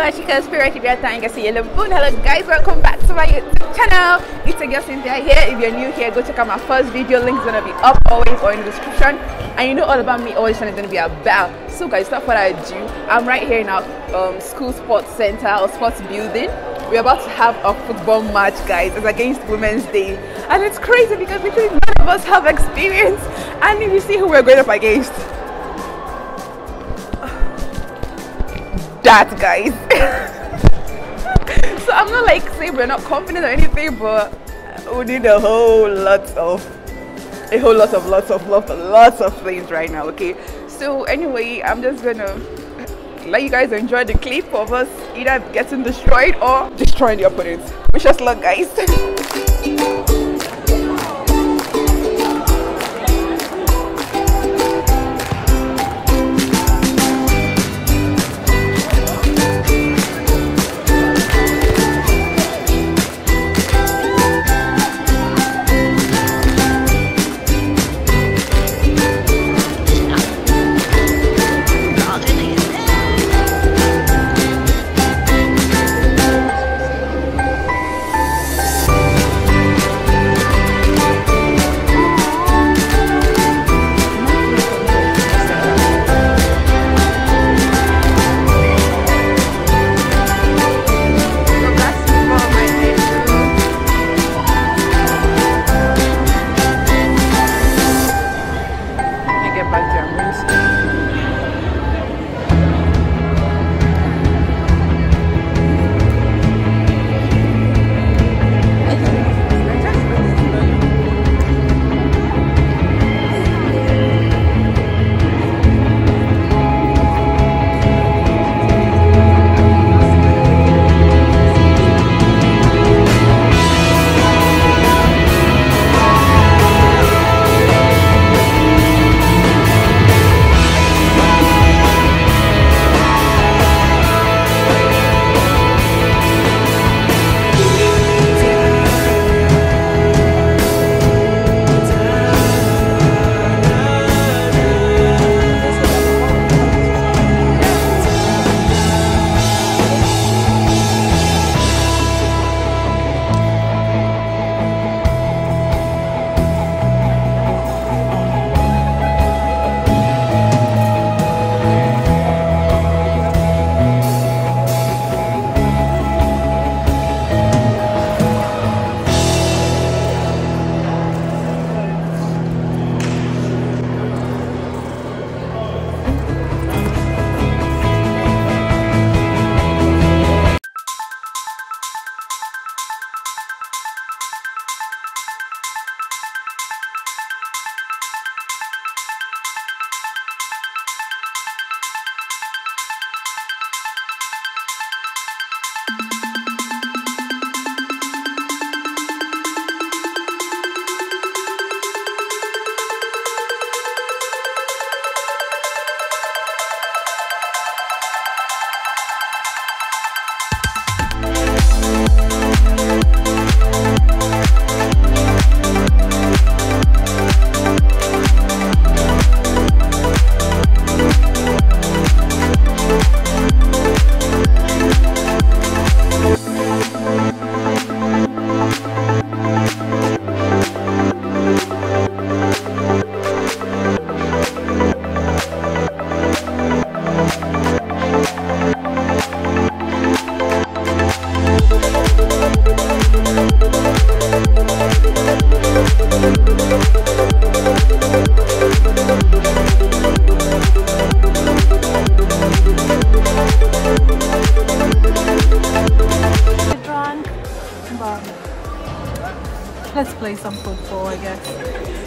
girl Spirit if you're you can see yellow boon. Hello guys, welcome back to my YouTube channel. It's a girl Cynthia here. If you're new here, go check out my first video. Link is gonna be up always or in the description. And you know all about me, this channel is gonna be about. So guys, without further ado, I'm right here in our um, school sports center or sports building. We're about to have a football match, guys. It's against Women's Day. And it's crazy because literally none of us have experience. And if you see who we're going up against, that guys. So i'm not like saying we're not confident or anything but we need a whole lot of a whole lot of lots of love lots of things right now okay? So anyway i'm just gonna let you guys enjoy the clip of us either getting destroyed or destroying the opponents wish us luck guys let's play some football, I guess.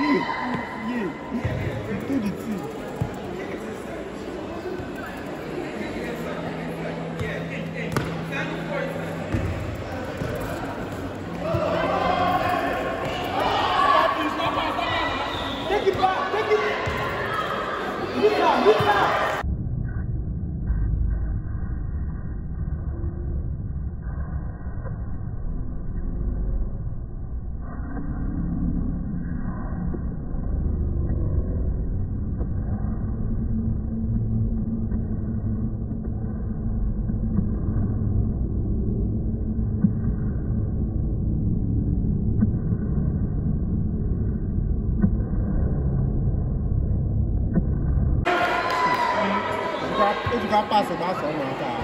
you. ficar, ele ficar passando a sombra, tá?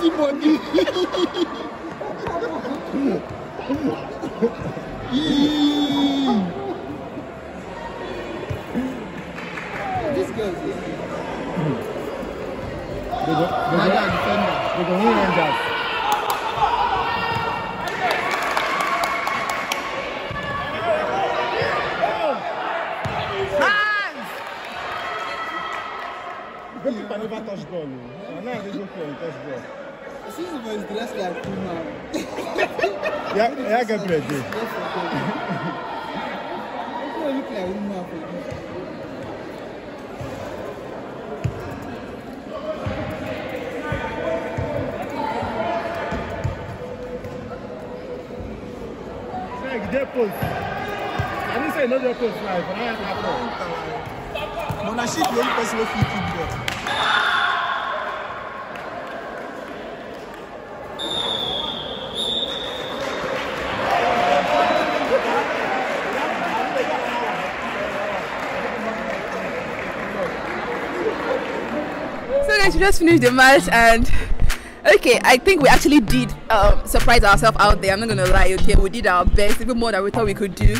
Simone. They go, they go, they go in and out. Pa ne ba touch goal. Ne, ne go for touch goal. This is the dress like two now. Ja, ja ga predi. Kako? Like Puma for this. Say you dey post. I mean say you no dey post now, but now you happen. But na she the only person wey fit kick ball. So guys, we just finished the match and okay, I think we actually did um, surprise ourselves out there. I'm not gonna lie, okay, we did our best, even more than we thought we could do.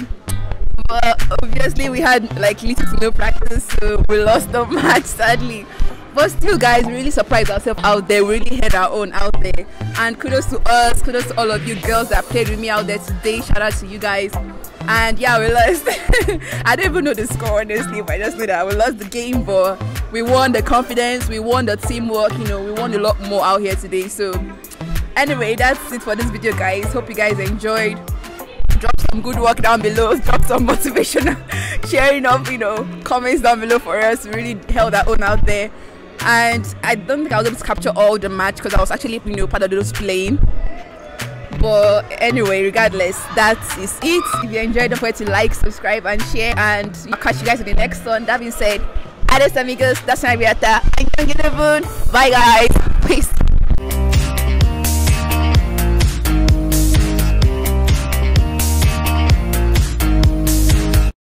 But obviously we had like little to no practice, so we lost the match sadly. But still, guys, we really surprised ourselves out there. We really had our own out there. And kudos to us, kudos to all of you girls that played with me out there today. Shout out to you guys. And yeah, we lost. I don't even know the score honestly, but I just know that we lost the game, but we won the confidence, we won the teamwork, you know, we won a lot more out here today. So anyway, that's it for this video, guys. Hope you guys enjoyed. Drop some good work down below, drop some motivational sharing of, you know, comments down below for us. We really held our own out there. And I don't think I was able to capture all the match because I was actually, you know, part of those playing. But anyway, regardless, that is it. If you enjoyed, don't forget to like, subscribe, and share. And I'll catch you guys in the next one. That being said, adios amigos, that's my Riata. Thank you. Bye guys. Peace.